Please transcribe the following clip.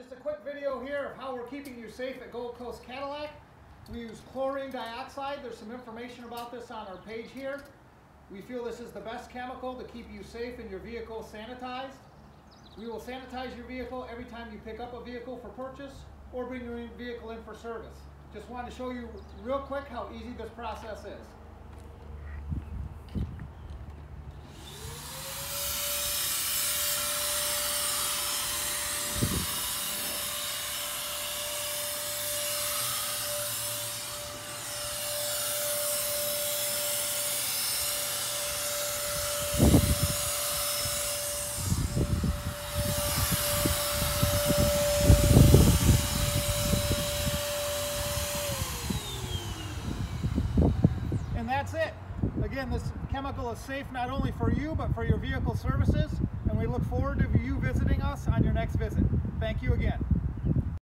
just a quick video here of how we're keeping you safe at Gold Coast Cadillac. We use chlorine dioxide. There's some information about this on our page here. We feel this is the best chemical to keep you safe and your vehicle sanitized. We will sanitize your vehicle every time you pick up a vehicle for purchase or bring your vehicle in for service. Just wanted to show you real quick how easy this process is. That's it. Again, this chemical is safe not only for you, but for your vehicle services. And we look forward to you visiting us on your next visit. Thank you again.